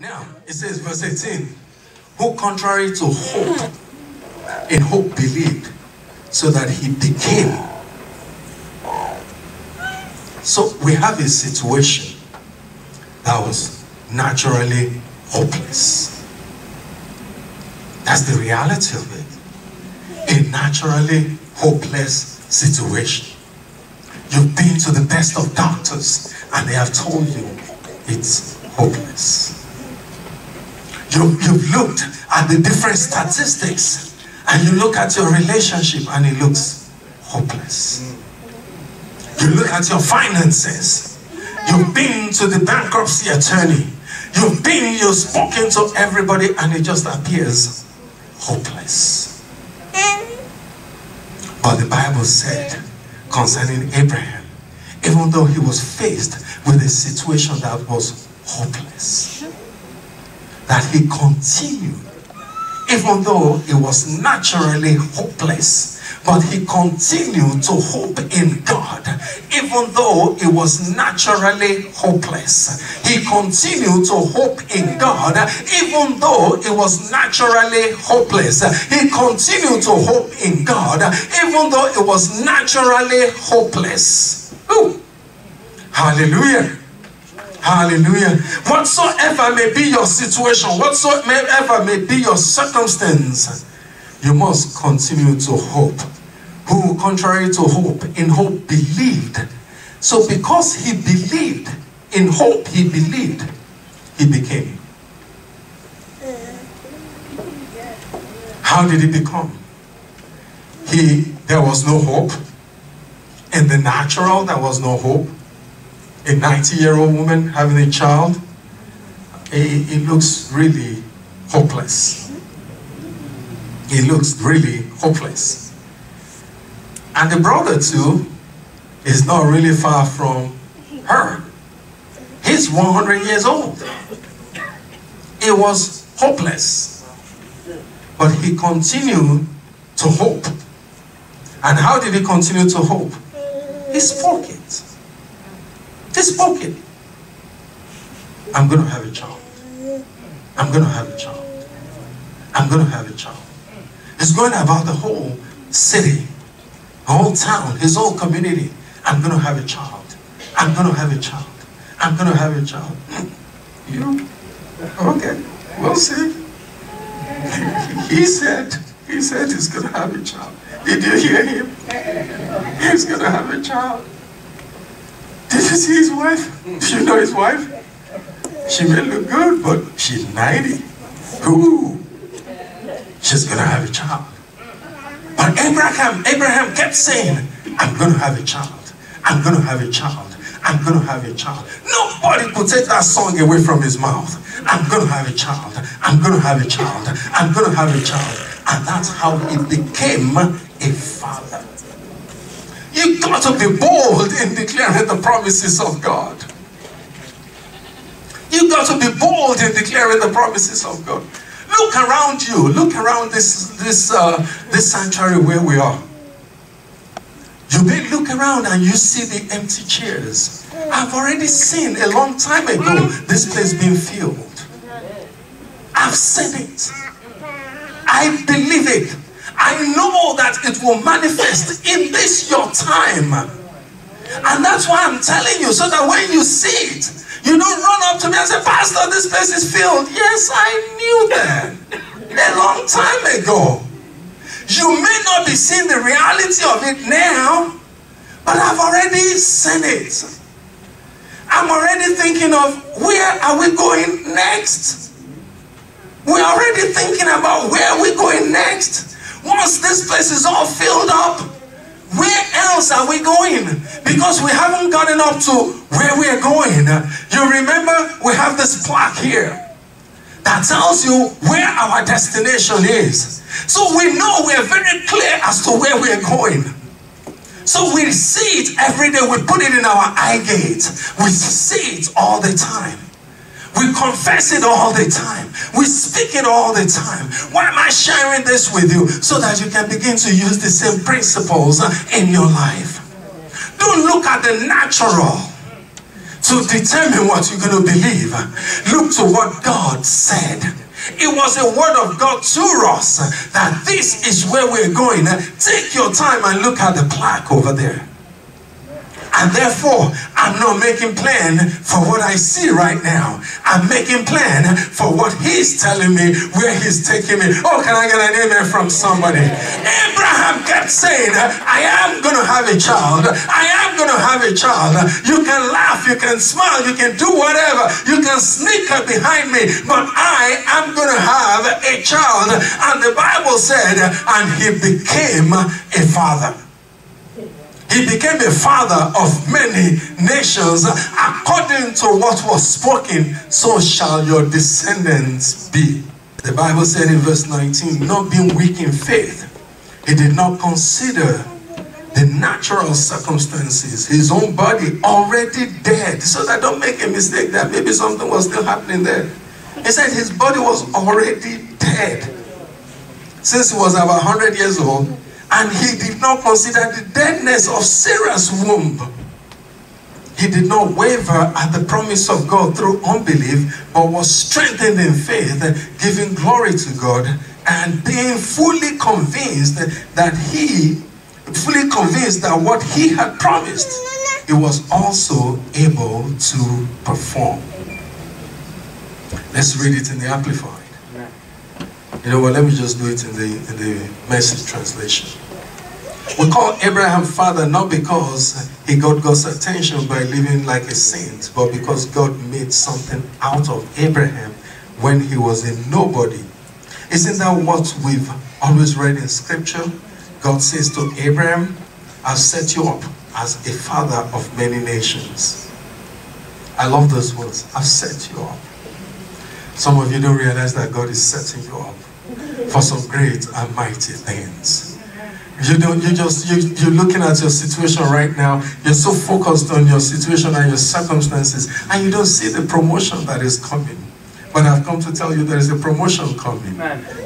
Now, it says, verse 18, who contrary to hope, in hope believed, so that he became. So we have a situation that was naturally hopeless. That's the reality of it. A naturally hopeless situation. You've been to the best of doctors and they have told you it's hopeless. You, you've looked at the different statistics and you look at your relationship and it looks hopeless. You look at your finances. You've been to the bankruptcy attorney. You've been, you've spoken to everybody and it just appears hopeless. But the Bible said concerning Abraham, even though he was faced with a situation that was hopeless, that he continued, even though it was naturally hopeless, but he continued to hope in God, even though it was naturally hopeless. He continued to hope in God, even though it was naturally hopeless. He continued to hope in God, even though it was naturally hopeless. Ooh. Hallelujah. Hallelujah. Whatsoever may be your situation, whatsoever may be your circumstance, you must continue to hope. Who, contrary to hope, in hope believed. So, because he believed, in hope he believed, he became. How did he become? He there was no hope. In the natural, there was no hope. A 90-year-old woman having a child, it, it looks really hopeless. It looks really hopeless. And the brother too is not really far from her. He's 100 years old. It was hopeless. But he continued to hope. And how did he continue to hope? He spoke it. He spoke it. I'm going to have a child. I'm going to have a child. I'm going to have a child. He's going about the whole city, the whole town, his whole community. I'm going to have a child. I'm going to have a child. I'm going to have a child. You? Okay. We'll see. He said, he said he's going to have a child. Did you hear him? He's going to have a child. You see his wife? Do you know his wife? She may look good, but she's 90. Ooh. She's to have a child. But Abraham, Abraham kept saying, I'm to have a child. I'm to have a child. I'm to have a child. Nobody could take that song away from his mouth. I'm to have a child. I'm to have a child. I'm to have a child. And that's how he became a father. You got to be bold in declaring the promises of God. You've got to be bold in declaring the promises of God. Look around you. Look around this this uh, this sanctuary where we are. You may look around and you see the empty chairs. I've already seen a long time ago this place being filled. I've seen it. I believe it. I know that it will manifest in this your time. And that's why I'm telling you, so that when you see it, you don't run up to me and say, Pastor, this place is filled. Yes, I knew that a long time ago. You may not be seeing the reality of it now, but I've already seen it. I'm already thinking of where are we going next? We're already thinking about where we're going next. Once this place is all filled up, where else are we going? Because we haven't gotten up to where we are going. You remember we have this plaque here that tells you where our destination is. So we know we are very clear as to where we are going. So we see it every day. We put it in our eye gate. We see it all the time. We confess it all the time. We speak it all the time. Why am I sharing this with you? So that you can begin to use the same principles in your life. Don't look at the natural to determine what you're going to believe. Look to what God said. It was a word of God to us that this is where we're going. Take your time and look at the plaque over there. And therefore, I'm not making plan for what I see right now. I'm making plan for what he's telling me, where he's taking me. Oh, can I get an amen from somebody? Abraham kept saying, I am going to have a child. I am going to have a child. You can laugh, you can smile, you can do whatever. You can sneak up behind me, but I am going to have a child. And the Bible said, and he became a father. He became a father of many nations according to what was spoken, so shall your descendants be. The Bible said in verse 19, not being weak in faith, he did not consider the natural circumstances, his own body already dead. So that don't make a mistake that maybe something was still happening there. He said his body was already dead. Since he was about 100 years old, and he did not consider the deadness of Sarah's womb. He did not waver at the promise of God through unbelief, but was strengthened in faith, giving glory to God, and being fully convinced that he, fully convinced that what he had promised, he was also able to perform. Let's read it in the Amplified. You know what? Let me just do it in the in the message translation. We call Abraham father not because he got God's attention by living like a saint, but because God made something out of Abraham when he was a nobody. Isn't that what we've always read in scripture? God says to Abraham, I've set you up as a father of many nations. I love those words. I've set you up. Some of you don't realize that God is setting you up for some great and mighty things. You don't, you just, you, you're looking at your situation right now. You're so focused on your situation and your circumstances, and you don't see the promotion that is coming. But I've come to tell you there is a promotion coming.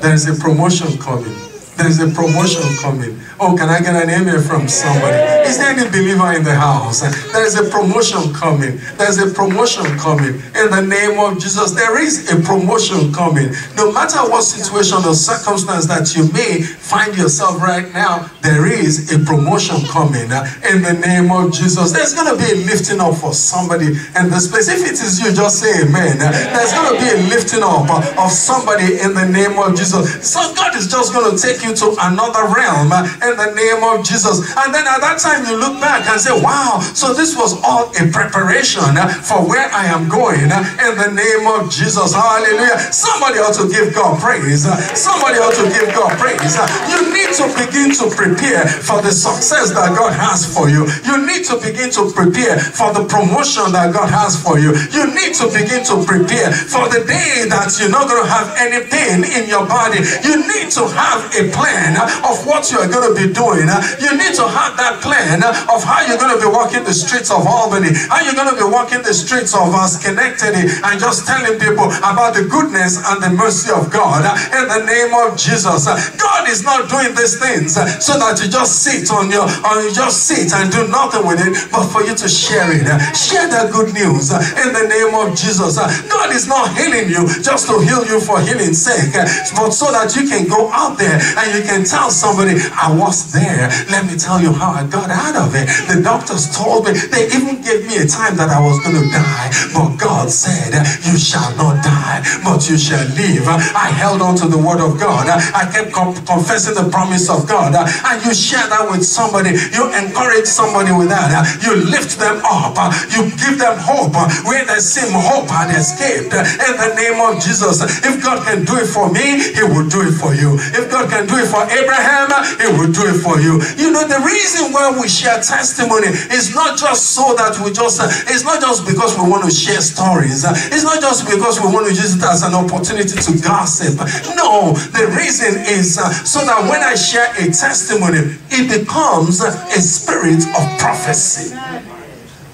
There is a promotion coming. There's a promotion coming. Oh, can I get an amen from somebody? Is there any believer in the house? There's a promotion coming. There's a promotion coming. In the name of Jesus, there is a promotion coming. No matter what situation or circumstance that you may find yourself right now, there is a promotion coming. In the name of Jesus, there's going to be a lifting up for somebody in this place. If it is you, just say amen. There's going to be a lifting up of somebody in the name of Jesus. So God is just going to take you to another realm in the name of Jesus. And then at that time you look back and say, wow, so this was all a preparation for where I am going in the name of Jesus. Hallelujah. Somebody ought to give God praise. Somebody ought to give God praise. You need to begin to prepare for the success that God has for you. You need to begin to prepare for the promotion that God has for you. You need to begin to prepare for the day that you're not going to have any pain in your body. You need to have a plan of what you are going to be doing. You need to have that plan of how you're going to be walking the streets of Albany, how you're going to be walking the streets of uh, Schenectady and just telling people about the goodness and the mercy of God in the name of Jesus. God is not doing these things uh, so that you just sit on your, you just sit and do nothing with it, but for you to share it. Uh, share that good news uh, in the name of Jesus. God is not healing you just to heal you for healing's sake, but so that you can go out there and you can tell somebody, I was there. Let me tell you how I got out of it. The doctors told me, they even gave me a time that I was going to die. But God said, You shall not die, but you shall live. I held on to the word of God. I kept confessing the promise of God. Uh, and you share that with somebody. You encourage somebody with that. Uh, you lift them up. Uh, you give them hope where they seem hope had escaped. In the name of Jesus. If God can do it for me, He will do it for you. If God can do it for Abraham, He will do it for you. You know, the reason why we share testimony is not just so that we just, it's not just because we want to share stories. It's not just because we want to use it as an opportunity to gossip. No, the reason is so that when I share a testimony, it becomes a spirit of prophecy.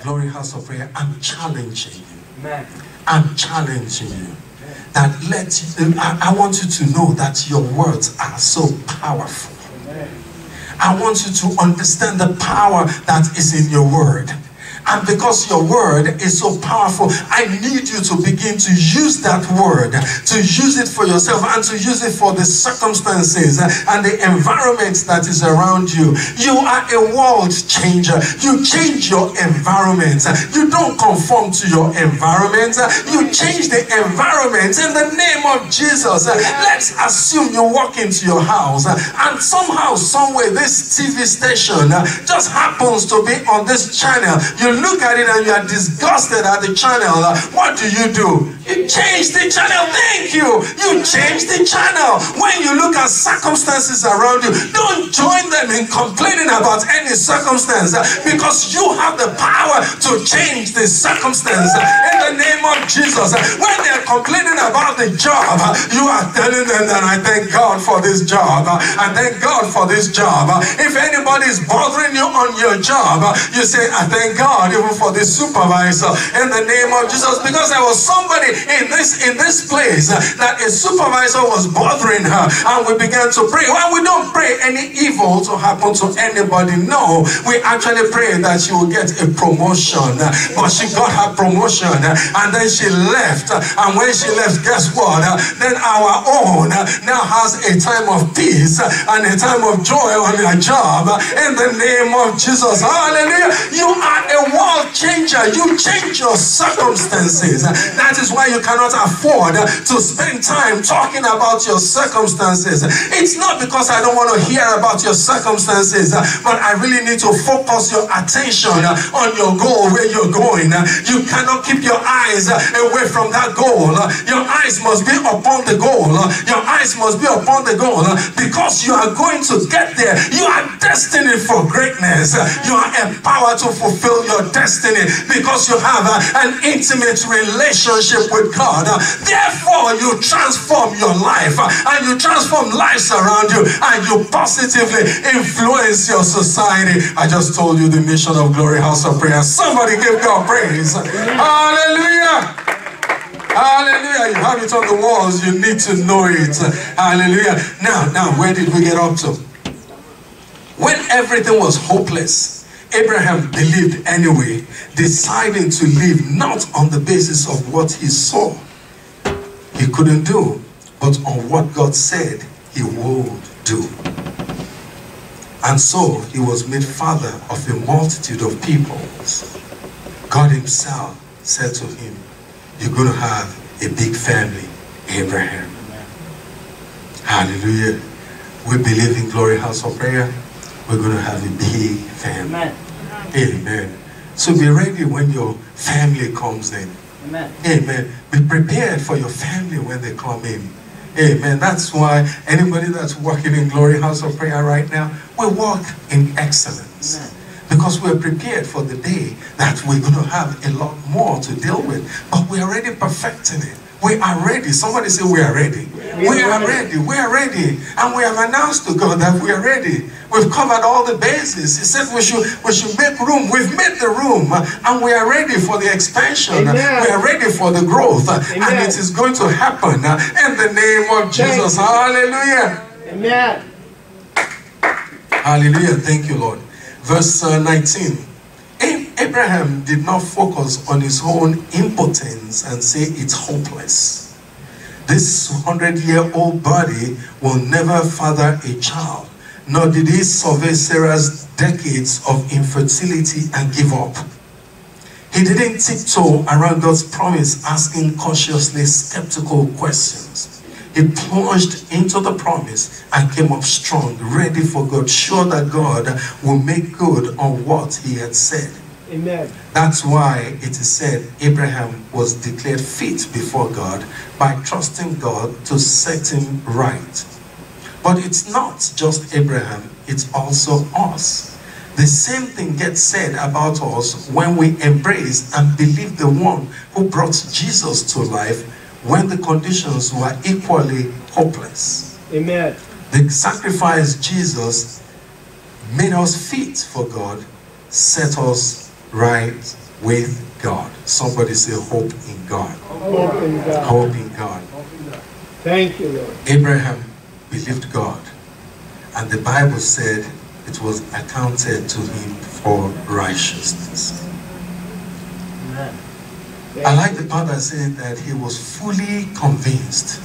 Glory House of Prayer, I'm challenging you. I'm challenging you that let I, I want you to know that your words are so powerful. I want you to understand the power that is in your word. And because your word is so powerful, I need you to begin to use that word, to use it for yourself and to use it for the circumstances and the environment that is around you. You are a world changer. You change your environment. You don't conform to your environment. You change the environment in the name of Jesus. Let's assume you walk into your house and somehow, somewhere, this TV station just happens to be on this channel. You look at it and you are disgusted at the channel. What do you do? Change the channel. Thank you. You change the channel. When you look at circumstances around you, don't join them in complaining about any circumstance uh, because you have the power to change the circumstance uh, in the name of Jesus. Uh, when they're complaining about the job, you are telling them that I thank God for this job. I thank God for this job. If anybody is bothering you on your job, you say, I thank God even for this supervisor in the name of Jesus because there was somebody in this in this place uh, that a supervisor was bothering her and we began to pray. Well, we don't pray any evil to happen to anybody. No, we actually pray that she will get a promotion. Uh, but she got her promotion uh, and then she left. And when she left, guess what? Then our own now has a time of peace and a time of joy on her job in the name of Jesus. Hallelujah. You are a world changer. You change your circumstances. That is why you cannot afford to spend time talking about your circumstances. It's not because I don't want to hear about your circumstances, but I really need to focus your attention on your goal, where you're going. You cannot keep your eyes away from that goal. Your eyes must be upon the goal. Your eyes must be upon the goal because you are going to get there. You are destined for greatness. You are empowered to fulfill your destiny because you have an intimate relationship with God. Therefore, you transform your life and you transform lives around you and you positively influence your society. I just told you the mission of Glory House of Prayer. Somebody give God praise. Hallelujah. Hallelujah. You have it on the walls. You need to know it. Hallelujah. Now, now, where did we get up to? When everything was hopeless, Abraham believed anyway, deciding to live not on the basis of what he saw he couldn't do, but on what God said he would do. And so he was made father of a multitude of peoples. God himself said to him, You're going to have a big family, Abraham. Hallelujah. We believe in Glory House of Prayer we're going to have a big family. Amen. Amen. So be ready when your family comes in. Amen. Amen. Be prepared for your family when they come in. Amen. That's why anybody that's working in Glory House of Prayer right now, we walk in excellence. Amen. Because we're prepared for the day that we're going to have a lot more to deal with. But we're already perfecting it. We are ready. Somebody say we are ready. We are ready. We are ready. And we have announced to God that we are ready. We've covered all the bases. He said we should we should make room. We've made the room and we are ready for the expansion. Amen. We are ready for the growth. Amen. And it is going to happen in the name of Jesus. Hallelujah. Amen. Hallelujah. Thank you, Lord. Verse uh, 19. Abraham did not focus on his own impotence and say it's hopeless. This 100 year old body will never father a child nor did he survey Sarah's decades of infertility and give up. He didn't tiptoe around God's promise asking cautiously skeptical questions. He plunged into the promise and came up strong, ready for God, sure that God will make good on what he had said. Amen. That's why it is said Abraham was declared fit before God by trusting God to set him right. But it's not just Abraham, it's also us. The same thing gets said about us when we embrace and believe the one who brought Jesus to life when the conditions were equally hopeless. Amen. The sacrifice Jesus made us fit for God, set us right with God. Somebody say hope in God. Hope in God. Hope in God. Thank you, Lord. Abraham believed God. And the Bible said it was accounted to him for righteousness. I like the part that said that he was fully convinced.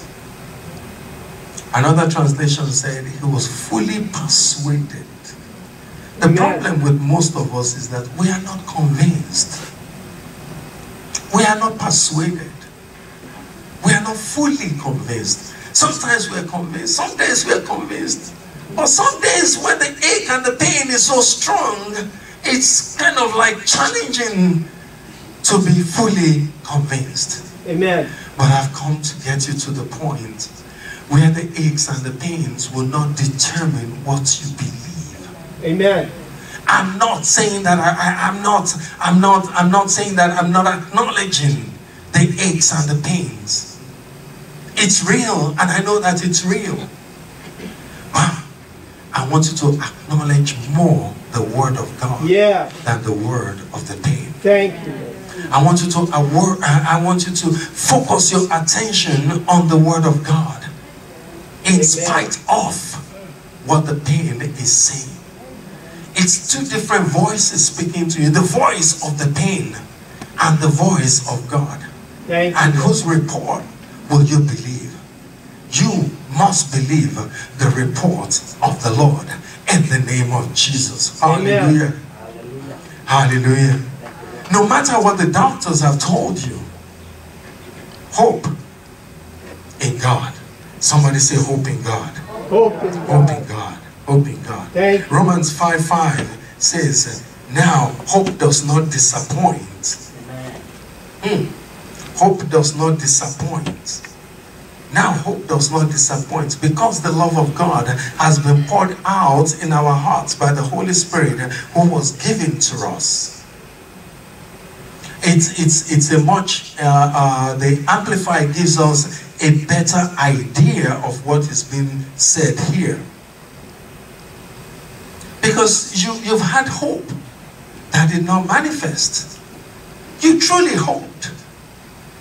Another translation said he was fully persuaded. The problem with most of us is that we are not convinced. We are not persuaded. We are not fully convinced. Sometimes we are convinced. Some days we are convinced. But some days when the ache and the pain is so strong, it's kind of like challenging to be fully convinced. Amen. But I've come to get you to the point where the aches and the pains will not determine what you believe. Amen. I'm not saying that I, am not, I'm not, I'm not saying that I'm not acknowledging the aches and the pains. It's real, and I know that it's real. But I want you to acknowledge more the word of God yeah. than the word of the pain. Thank you. I want you to aware, I want you to focus your attention on the word of God in spite of what the pain is saying. It's two different voices speaking to you. The voice of the pain and the voice of God. And whose report will you believe? You must believe the report of the Lord in the name of Jesus. Hallelujah. Hallelujah. Hallelujah. No matter what the doctors have told you, hope in God. Somebody say hope in God. Hope in God. Hope in God. Hope in God. Thank. Romans 5 5 says, Now hope does not disappoint. Hmm. Hope does not disappoint. Now hope does not disappoint because the love of God has been poured out in our hearts by the Holy Spirit who was given to us. It's, it's, it's a much, uh, uh, the Amplified gives us a better idea of what is being said here. Because you, you've had hope that did not manifest. You truly hoped.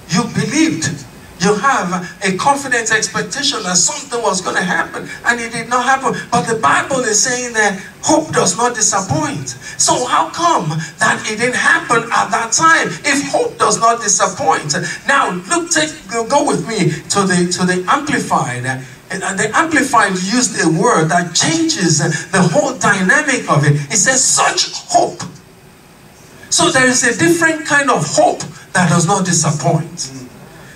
You believed. You have a confident expectation that something was going to happen and it did not happen. But the Bible is saying that hope does not disappoint. So how come that it didn't happen at that time if hope does not disappoint? Now look, take go with me to the to the amplified. And the Amplified used a word that changes the whole dynamic of it. It says, such hope. So there is a different kind of hope that does not disappoint.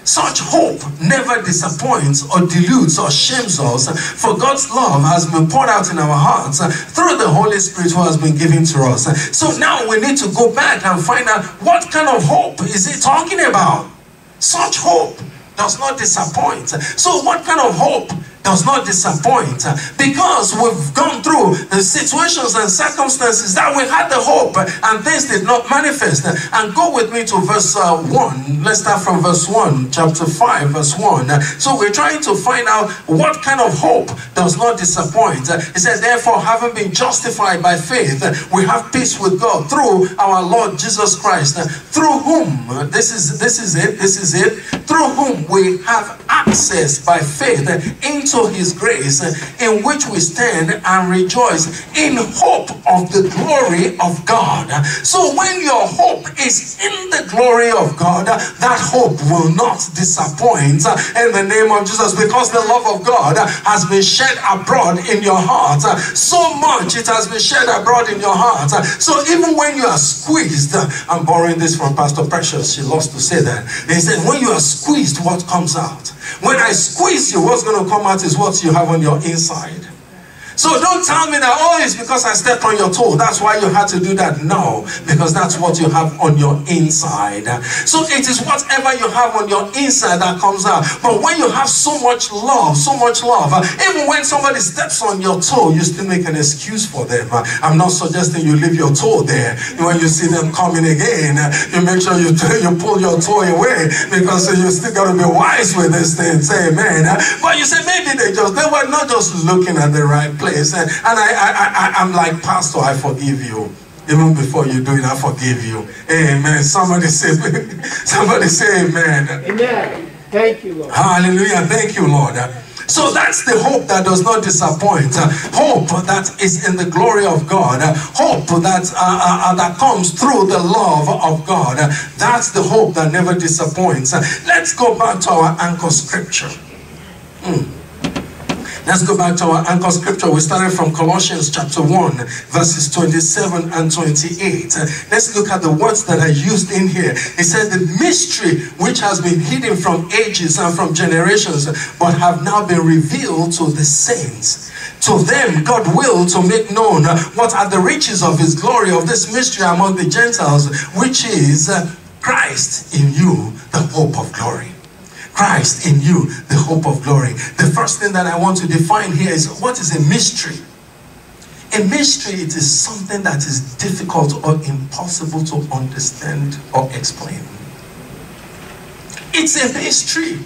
Such hope never disappoints or deludes or shames us, for God's love has been poured out in our hearts through the Holy Spirit who has been given to us. So now we need to go back and find out what kind of hope is he talking about? Such hope does not disappoint. So, what kind of hope does not disappoint? Because we've gone through the situations and circumstances that we had the hope and things did not manifest. And go with me to verse uh, 1. Let's start from verse 1, chapter 5, verse 1. So, we're trying to find out what kind of hope does not disappoint. It says, Therefore, having been justified by faith, we have peace with God through our Lord Jesus Christ, through whom, this is, this is it, this is it, through whom we have access by faith into his grace in which we stand and rejoice in hope of the glory of God. So when your hope is in the glory of God, that hope will not disappoint in the name of Jesus because the love of God has been shed abroad in your heart. So much it has been shed abroad in your heart. So even when you are squeezed, I'm borrowing this from Pastor Precious, she loves to say that. He said, when you are squeezed, what comes out? When I squeeze you, what's going to come out is what you have on your inside. So don't tell me that, oh, it's because I stepped on your toe. That's why you had to do that. No, because that's what you have on your inside. So it is whatever you have on your inside that comes out. But when you have so much love, so much love, uh, even when somebody steps on your toe, you still make an excuse for them. Uh, I'm not suggesting you leave your toe there. When you see them coming again, uh, you make sure you, you pull your toe away because you still got to be wise with this thing. Say amen. But you say maybe they just, they were not just looking at the right place place. And, and I, I, I, I'm like, Pastor, I forgive you. Even before you do it, I forgive you. Amen. Somebody say, somebody say amen. Amen. Thank you, Lord. Hallelujah. Thank you, Lord. So that's the hope that does not disappoint. Uh, hope that is in the glory of God. Uh, hope that uh, uh, uh, that comes through the love of God. That's the hope that never disappoints. Let's go back to our anchor scripture. Hmm. Let's go back to our anchor scripture. We started from Colossians chapter 1, verses 27 and 28. Uh, Let's look at the words that are used in here. It says, The mystery which has been hidden from ages and from generations, but have now been revealed to the saints. To them, God will to make known what are the riches of his glory of this mystery among the Gentiles, which is Christ in you, the hope of glory. Christ in you, the hope of glory. The first thing that I want to define here is what is a mystery? A mystery, it is something that is difficult or impossible to understand or explain. It's a mystery.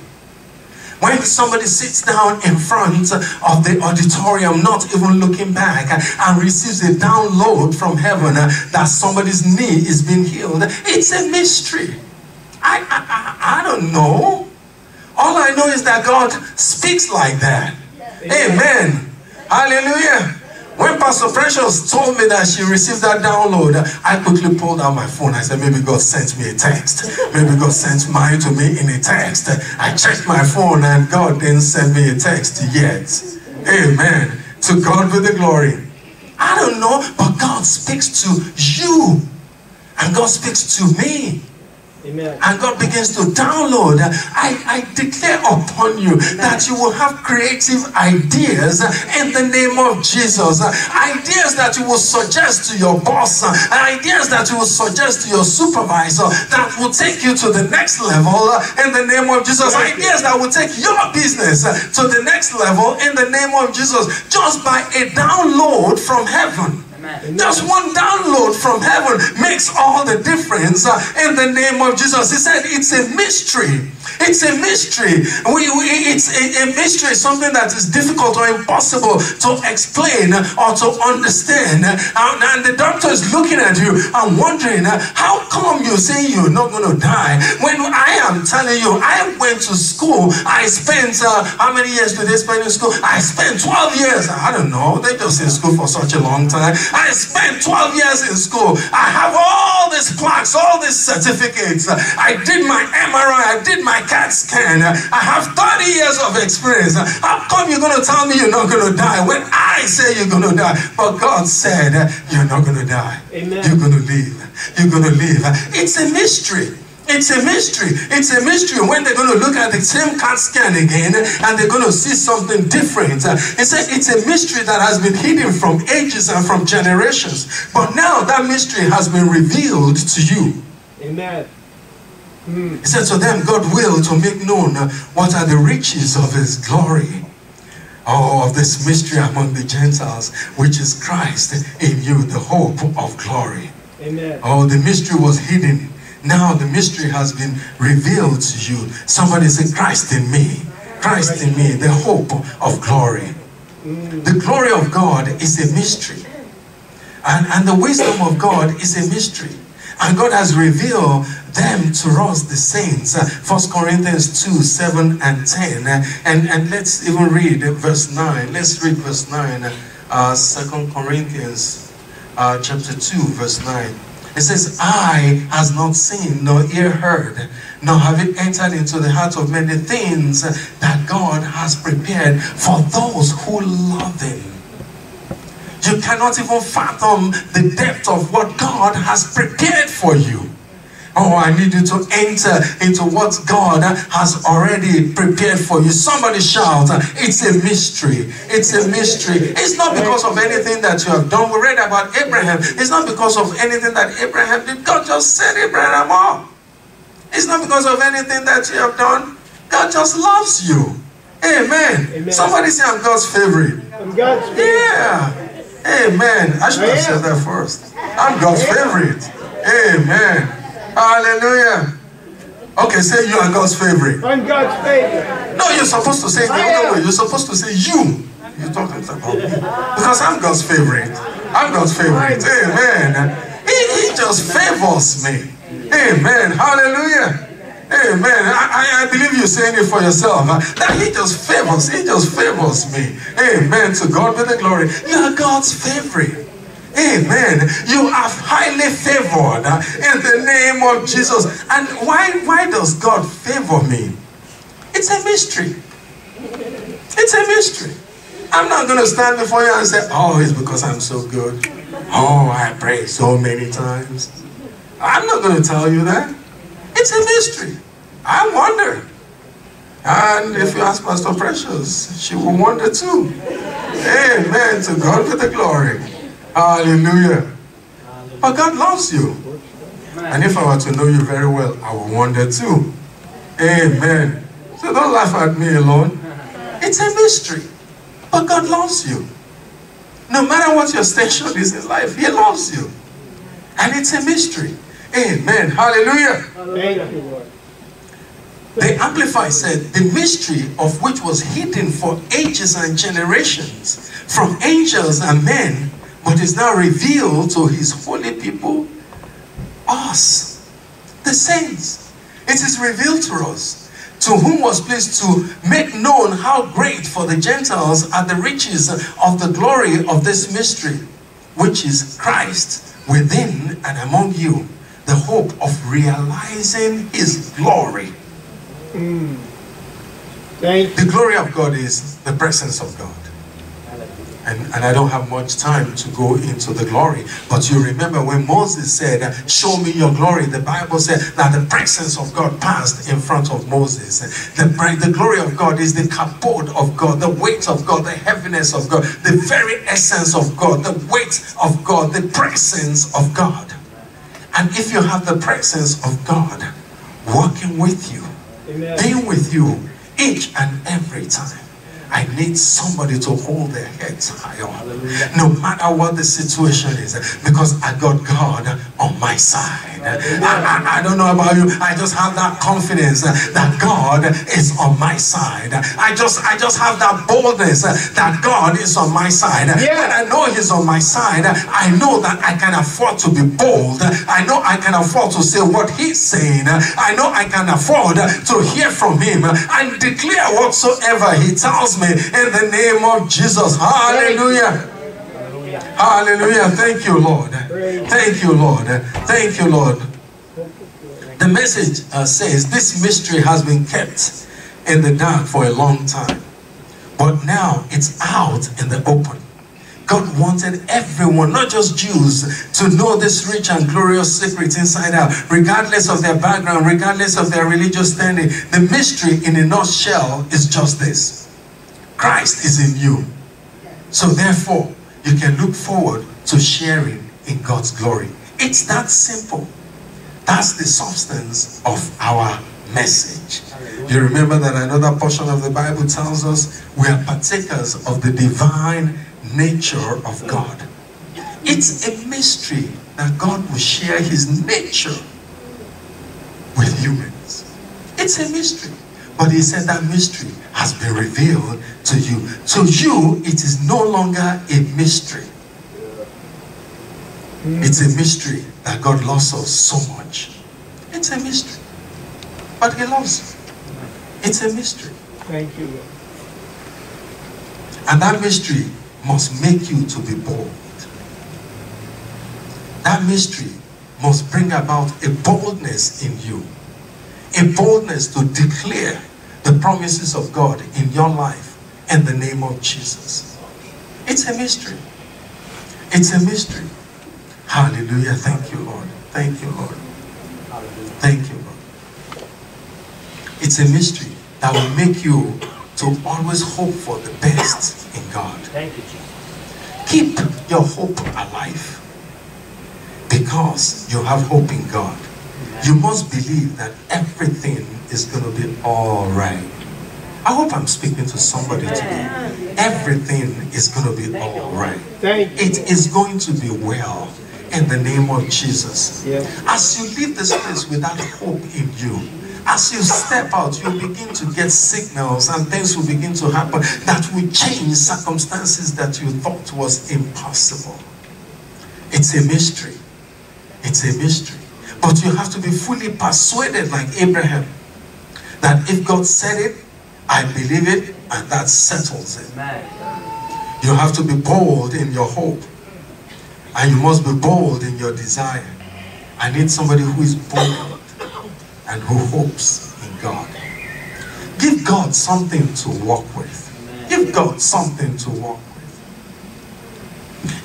When somebody sits down in front of the auditorium, not even looking back, and receives a download from heaven that somebody's knee is being healed, it's a mystery. I, I, I, I don't know. All I know is that God speaks like that. Amen. Hallelujah. When Pastor Precious told me that she received that download, I quickly pulled out my phone. I said, maybe God sent me a text. Maybe God sent mine to me in a text. I checked my phone and God didn't send me a text yet. Amen. To God be the glory. I don't know, but God speaks to you. And God speaks to me. Amen. And God begins to download. I, I declare upon you that you will have creative ideas in the name of Jesus. Ideas that you will suggest to your boss, ideas that you will suggest to your supervisor that will take you to the next level in the name of Jesus. Ideas that will take your business to the next level in the name of Jesus just by a download from heaven. Just one download from heaven makes all the difference uh, in the name of Jesus. He said it's a mystery. It's a mystery. We, we, it's a, a mystery, something that is difficult or impossible to explain or to understand. And, and the doctor is looking at you and wondering, how come you say you're not going to die? When I am telling you, I went to school. I spent, uh, how many years did they spend in school? I spent 12 years. I don't know. They just in school for such a long time. I spent 12 years in school. I have all these plaques, all these certificates. I did my MRI, I did my CAT scan. I have 30 years of experience. How come you're going to tell me you're not going to die when I say you're going to die? But God said you're not going to die. Amen. You're going to live. You're going to live. It's a mystery. It's a mystery. It's a mystery when they're going to look at the same CAT scan again and they're going to see something different. It said it's a mystery that has been hidden from ages and from generations. But now that mystery has been revealed to you. Amen. He said to them, God will to make known what are the riches of his glory. Oh, of this mystery among the Gentiles, which is Christ in you, the hope of glory. Amen. Oh, the mystery was hidden. Now the mystery has been revealed to you. Somebody say, Christ in me. Christ in me, the hope of glory. The glory of God is a mystery. And, and the wisdom of God is a mystery. And God has revealed them to us, the saints. First Corinthians 2 7 and 10. Uh, And, and let's even read verse 9. Let's read verse 9. Uh, 2 Corinthians uh, chapter 2, verse 9. It says, Eye has not seen, nor ear heard, nor have it entered into the heart of many things that God has prepared for those who love Him. You cannot even fathom the depth of what God has prepared for you. Oh, I need you to enter into what God has already prepared for you. Somebody shout, It's a mystery. It's a mystery. It's not because of anything that you have done. We read about Abraham. It's not because of anything that Abraham did. God just said Abraham up. It's not because of anything that you have done. God just loves you. Amen. Amen. Somebody say, I'm God's favorite. I'm God's favorite. Yeah. Amen. I should have said that first. I'm God's favorite. Amen. Hallelujah. Okay, say you are God's favorite. I'm God's favorite. No, you're supposed to say the other way. You're supposed to say you. You're talking about me. Because I'm God's favorite. I'm God's favorite. Amen. He, he just favors me. Amen. Hallelujah. Amen. I, I, I believe you're saying it for yourself. That he just favors, he just favors me. Amen. To God be the glory. You are God's favorite. Amen. You are highly favored uh, in the name of Jesus. And why, why does God favor me? It's a mystery. It's a mystery. I'm not going to stand before you and say, oh, it's because I'm so good. Oh, I pray so many times. I'm not going to tell you that. It's a mystery. I wonder. And if you ask Pastor Precious, she will wonder too. Amen. To God be the glory. Hallelujah. But God loves you. And if I were to know you very well, I would wonder too. Amen. So don't laugh at me alone. It's a mystery. But God loves you. No matter what your station is in life, He loves you. And it's a mystery. Amen. Hallelujah. Thank you, Lord. The Amplified said, the mystery of which was hidden for ages and generations from angels and men, but is now revealed to his holy people, us, the saints. It is revealed to us, to whom was pleased to make known how great for the Gentiles are the riches of the glory of this mystery, which is Christ within and among you, the hope of realizing his glory. Mm. Thank you. The glory of God is the presence of God. And, and I don't have much time to go into the glory. But you remember when Moses said, Show me your glory, the Bible said that the presence of God passed in front of Moses. The, the glory of God is the kabod of God, the weight of God, the heaviness of God, the very essence of God, the weight of God, the presence of God. And if you have the presence of God working with you, Amen. being with you each and every time. I need somebody to hold their heads higher, no matter what the situation is, because I got God on my side. I, I, I don't know about you, I just have that confidence that God is on my side. I just I just have that boldness that God is on my side. Yeah. When I know He's on my side, I know that I can afford to be bold. I know I can afford to say what He's saying. I know I can afford to hear from Him and declare whatsoever He tells me in the name of Jesus. Hallelujah. Hallelujah. Thank you, Lord. Thank you, Lord. Thank you, Lord. The message uh, says this mystery has been kept in the dark for a long time, but now it's out in the open. God wanted everyone, not just Jews, to know this rich and glorious secret inside out, regardless of their background, regardless of their religious standing. The mystery in a nutshell is just this Christ is in you. So therefore, you can look forward to sharing in God's glory. It's that simple. That's the substance of our message. You remember that another portion of the Bible tells us we are partakers of the divine nature of God. It's a mystery that God will share his nature with humans. It's a mystery. But he said that mystery has been revealed to you. To you, it is no longer a mystery. Hmm. It's a mystery that God loves us so much. It's a mystery. But he loves you. It's a mystery. Thank you, And that mystery must make you to be bold. That mystery must bring about a boldness in you. A boldness to declare the promises of God in your life in the name of Jesus. It's a mystery. It's a mystery. Hallelujah. Thank you, Lord. Thank you, Lord. Thank you, Lord. It's a mystery that will make you to always hope for the best in God. Thank you, Jesus. Keep your hope alive because you have hope in God. You must believe that everything is going to be all right. I hope I'm speaking to somebody today. Everything is going to be all right. Thank you. It is going to be well in the name of Jesus. Yeah. As you leave this place without hope in you, as you step out, you begin to get signals and things will begin to happen that will change circumstances that you thought was impossible. It's a mystery. It's a mystery. But you have to be fully persuaded like Abraham that if God said it, I believe it, and that settles it. You have to be bold in your hope. And you must be bold in your desire. I need somebody who is bold and who hopes in God. Give God something to walk with. Give God something to walk with.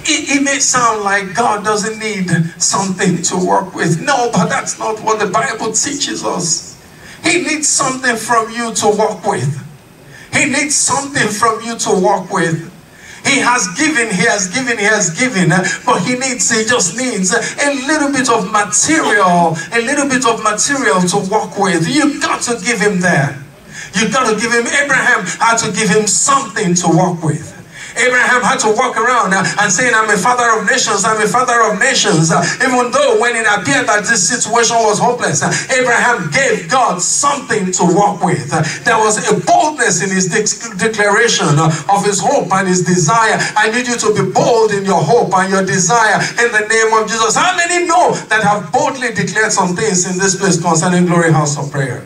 It, it, may sound like God doesn't need something to work with. No, but that's not what the Bible teaches us. He needs something from you to work with. He needs something from you to work with. He has given, he has given, he has given, but he needs, he just needs a little bit of material, a little bit of material to work with. You've got to give him that. You've got to give him, Abraham had to give him something to work with. Abraham had to walk around uh, and saying, I'm a father of nations, I'm a father of nations. Uh, even though when it appeared that this situation was hopeless, uh, Abraham gave God something to walk with. There was a boldness in his declaration of his hope and his desire. I need you to be bold in your hope and your desire in the name of Jesus. How many know that have boldly declared some things in this place concerning Glory House of Prayer?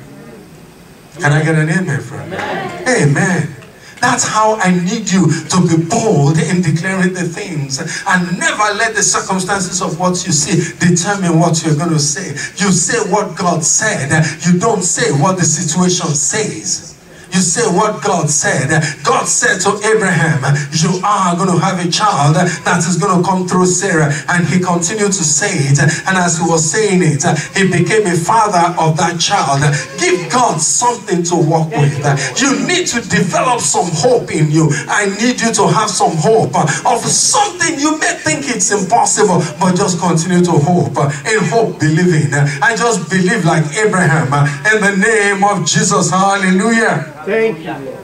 Can I get an amen, friend? Amen. amen. That's how I need you to be bold in declaring the things and never let the circumstances of what you see determine what you're going to say. You say what God said, you don't say what the situation says you say what God said. God said to Abraham, you are going to have a child that is going to come through Sarah. And he continued to say it. And as he was saying it, he became a father of that child. Give God something to work with. You need to develop some hope in you. I need you to have some hope of something you may think it's impossible, but just continue to hope. In hope, believing. I just believe like Abraham in the name of Jesus. Hallelujah. Thank you,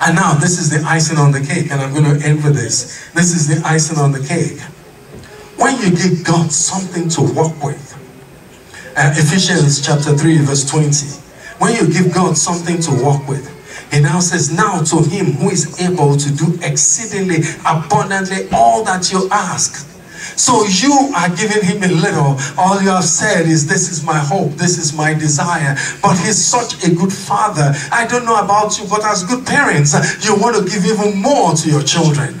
And now this is the icing on the cake, and I'm going to end with this. This is the icing on the cake. When you give God something to work with, uh, Ephesians chapter 3, verse 20. When you give God something to work with, he now says, Now to him who is able to do exceedingly abundantly all that you ask so you are giving him a little. All you have said is, This is my hope, this is my desire. But he's such a good father. I don't know about you, but as good parents, you want to give even more to your children.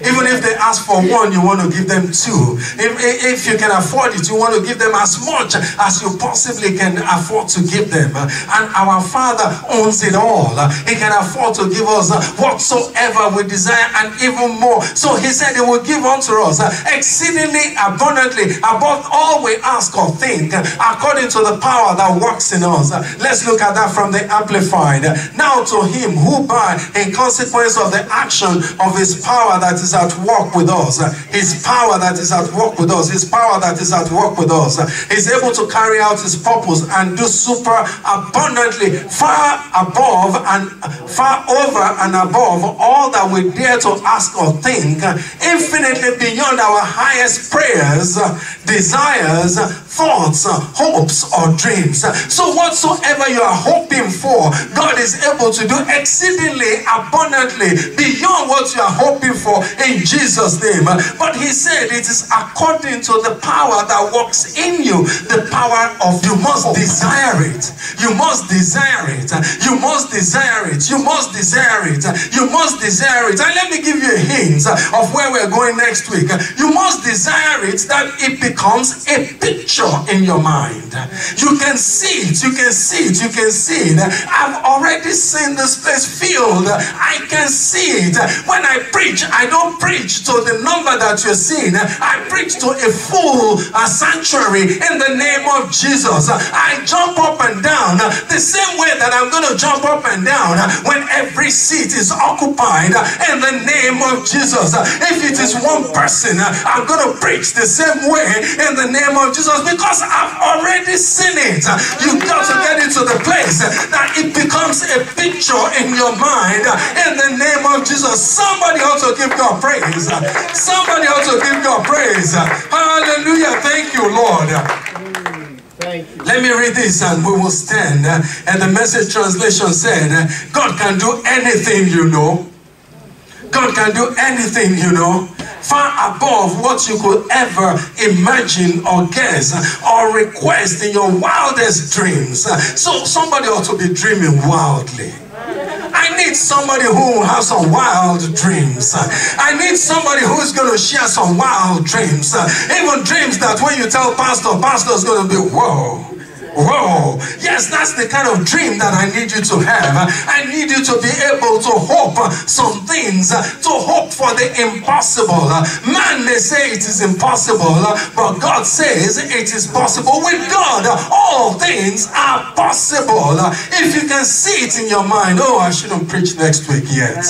Even if they ask for one, you want to give them two. If, if you can afford it, you want to give them as much as you possibly can afford to give them. And our Father owns it all. He can afford to give us whatsoever we desire and even more. So he said he will give unto us exceedingly abundantly above all we ask or think according to the power that works in us. Let's look at that from the Amplified. Now to him who by in consequence of the action of his power that is is at work with us, His power that is at work with us, His power that is at work with us, is able to carry out His purpose and do super abundantly, far above and far over and above all that we dare to ask or think, infinitely beyond our highest prayers, desires, thoughts, hopes, or dreams. So, whatsoever you are hoping for, God is able to do exceedingly abundantly beyond what you are hoping for in Jesus' name. But he said it is according to the power that works in you. The power of you must desire it. You must desire it. You must desire it. You must desire it. You must desire it. And let me give you a hint of where we're going next week. You must desire it that it becomes a picture in your mind. You can see it. You can see it. You can see it. I've already seen this place filled. I can see it. When I preach, I don't don't preach to the number that you're seeing. I preach to a full a sanctuary in the name of Jesus. I jump up and down uh, the same way that I'm going to jump up and down uh, when every seat is occupied in the name of Jesus. If it is one person, I'm going to preach the same way in the name of Jesus because I've already seen it. You've got to get into the place that it becomes a picture in your mind in the name of Jesus. Somebody ought to give God praise. Somebody ought to give God praise. Hallelujah. Thank you, Lord. Thank you. Let me read this and we will stand. And the message translation said, God can do anything you know. God can do anything you know. far above what you could ever imagine or guess or request in your wildest dreams. So somebody ought to be dreaming wildly. I need somebody who has some wild dreams. I need somebody who's going to share some wild dreams. Even dreams that when you tell pastor, pastor's going to be, whoa. Whoa, yes, that's the kind of dream that I need you to have. I need you to be able to hope some things, to hope for the impossible. Man may say it is impossible, but God says it is possible. With God, all things are possible. If you can see it in your mind, oh, I shouldn't preach next week yet.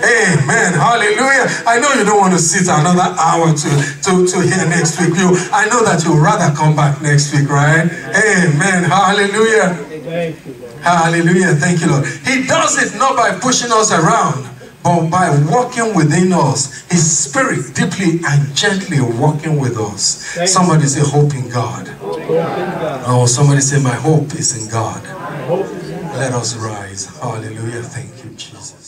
Amen. Hallelujah. I know you don't want to sit another hour to, to, to hear next week. You, I know that you'd rather come back next week, right? Amen. Amen. Hallelujah. Thank you, Hallelujah. Thank you, Lord. He does it not by pushing us around, but by walking within us. His spirit deeply and gently walking with us. Somebody say, hope in God. Hope in God. Oh, somebody say, my hope is in God. Hope is in God. Let us rise. Hallelujah. Thank you, Jesus.